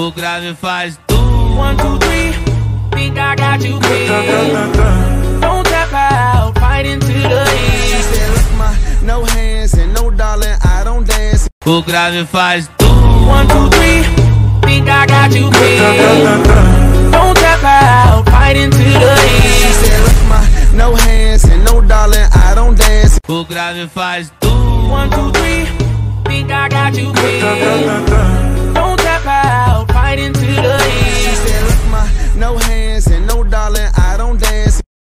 O grave faz tu. One, two, three. Think I got you pinned. Don't tap out, fight into the She said, look my, no hands and no darling, I don't dance. O grave faz tu. One, two, three. Think I got you pinned. Don't tap out, fight into the She said, look my, no hands and no darling, I don't dance. O grave faz tu. One, two, three. Think I got you pinned.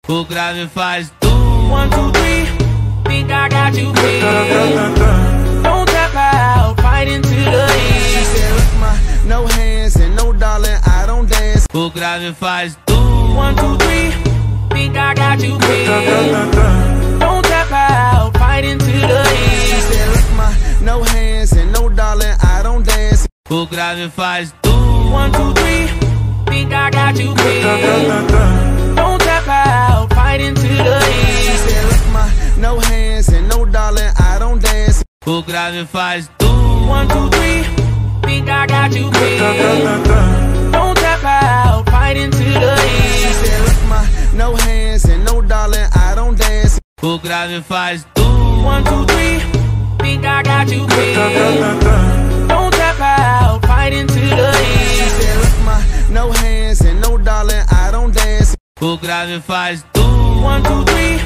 O grave faz tu. One, two, three. Think I got you pinned. Don't tap out, fight into the She said, look my, no hands and no darling, I don't dance. O grave faz tu. One, two, three. Think I got you pinned. Don't tap out, fight into the She said, look my, no hands and no darling, I don't dance. O grave faz tu. One, two, three. Think I got you pinned. Don't tap out, fight into the She said, look my, no hands and no darling, I don't dance. O grave faz tu. One, two, three. Think I got you pinned. Don't tap out, fight into the She said, look my, no hands and no darling, I don't dance. O grave faz tu. One, two, three. Think I got you pinned. O grave faz tu. One, two, three.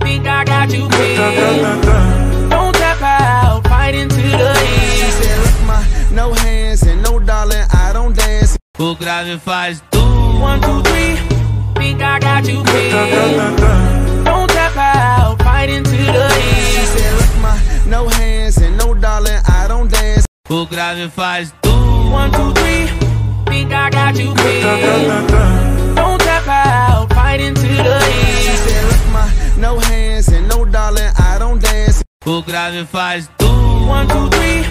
Think I got you pinned. Don't tap out, fight into the She said, look my, no hands and no darling, I don't dance. O grave faz tu. One, two, three. Think I got you pinned. Don't tap out, fight into the She said, look my, no hands and no darling, I don't dance. O grave faz tu. One, two, three. Think I got you pinned. Don't tap out, fight into the She said, look my, no hands and no darling, I don't dance. O grave faz tu. One, two, three.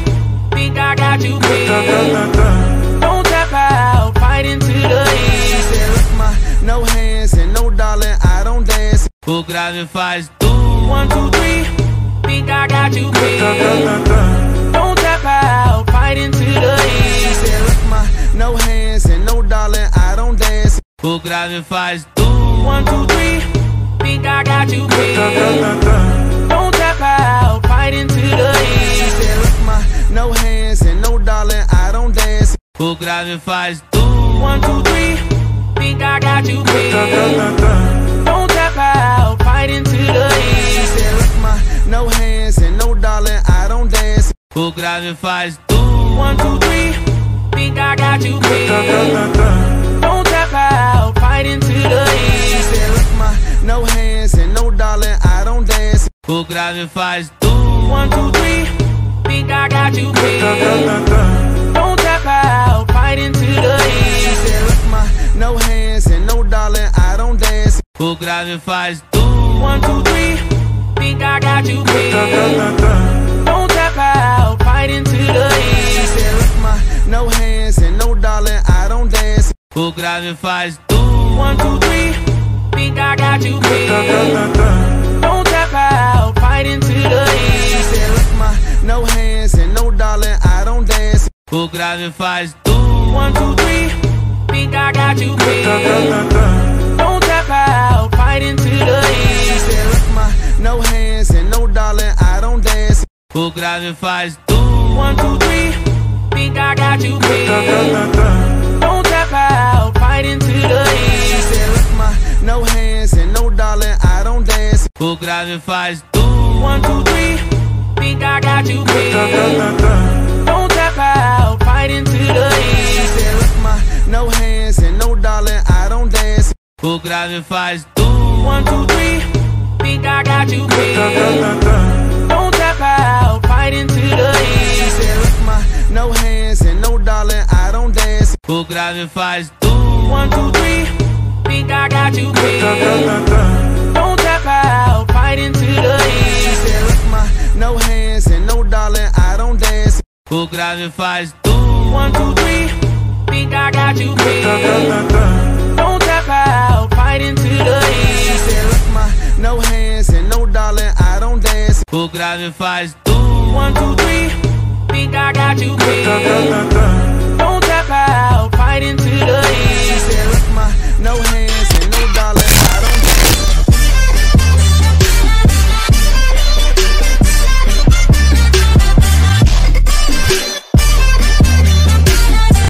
Think I got you pinned. Don't tap out, fight into the She said, look my, no hands and no darling, I don't dance. O grave faz tu. One, two, three. Think I got you pinned. Don't tap out, fight into the She said, look my, no hands and no darling, I don't dance. O grave faz tu. One, two, three. Think I got you pinned. Don't tap out, fight into the look my, no hands and no darling, I don't dance. O grave faz tu. One, two, three. Think I got you pinned. Don't tap out, fight into the She said, my, no hands and no darling, I don't dance. O grave faz tu. One, two, three. Think I got you pinned. Don't tap out, fight the She said, look my, no hands and no darling, I don't dance. O grave faz tu. One, two, three. Think I got you pinned. Don't tap out, fight into the She said, look my, no hands and no darling, I don't dance. O grave faz tu. One, two, three. Think I got you pinned. O grave faz tu. One, two, three. Think I got you pinned. Don't tap out, fight into the end. She said, look my, no hands and no darling, I don't dance. O grave faz tu. One, two, three. Think I got you pinned. Don't tap out, fight into the end. She said, look my, no hands and no darling, I don't dance. O grave faz tu. One, two, three. Think I got you pinned. Don't tap out, fight into the She said, look my, no hands and no darling, I don't dance. O grave faz tu. One, two, three. Think I got you pinned. Don't tap out, fight into the She said, look my, no hands and no darling, I don't dance. O grave faz tu. One, two, three. Think I got you pinned. Don't tap out, fight into the She said, look my, no hands and no darling, I don't dance. O grave faz tu. One, two, three. Think I got you pinned. Don't tap out, fight into the She said, look my, no hands and no darling, I don't dance. O grave faz tu. One, two, three. Think I got you pinned. Don't tap out, fight into the She said, look my, no hands and no darling, I don't dance. O grave faz tu. One, two, three. Think I got you pinned. No hands.